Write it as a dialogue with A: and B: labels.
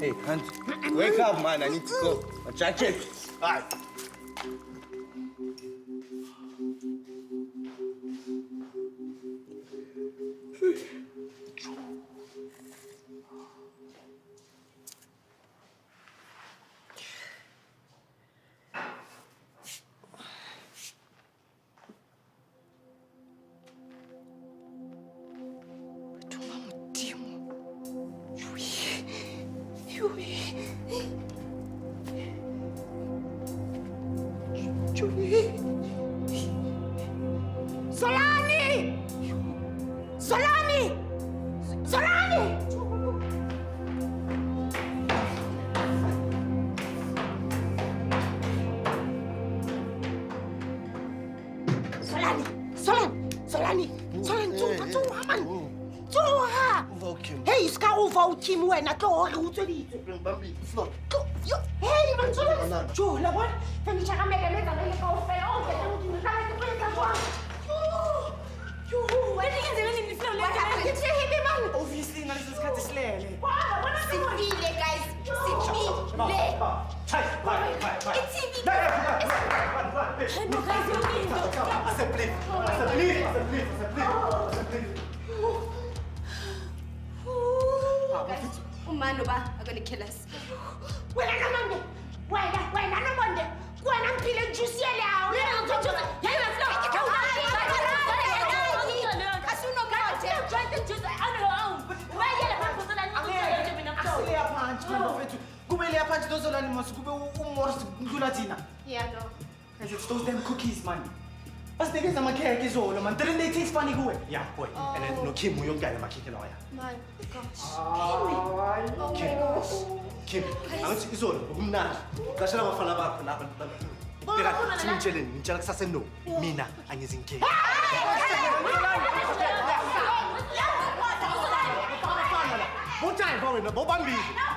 A: Hey, Hunt, wake up, man. I need to go. My jacket. All right.
B: Toma
C: 救命！救救命！索拉尼，索拉尼，索拉尼！索拉尼，索拉尼，索拉尼，中华中华们！timu wena tohorhi wu tswelitse yo heyi mantsola
B: jo la bona
C: fenitshakamelemezanele kaofela oeaaa
B: Obviously, na lesi sikhathi silele.
C: Sifile guys, sifile. Ithini?
A: Hayi, guys,
D: yonke into.
A: Aseplif, aseplif, aseplif, aseplif.
E: umani uba akalikhelasi
C: wena nomonde wena wena nomonde kwena mphile njusi yeleawo
B: kumele yaphansi tozolani mos kube umors kudlula thina
C: yeah no
B: kazethu those them cookies mani Bas niggas naman kaya kisolo man. Then they taste funny who Yeah, boy.
C: Oh. And then no
A: kim mo yung kaya naman kikinoya.
C: My gosh.
D: Ay,
C: oh Kim.
A: Kim. Ang si kisolo, umna. Kasi na mafala ba ako na ako. Tira, sinunjelin, ninjala kasaseno. Mina, ang izing kim. Bota yung bawin na, bobang bizi.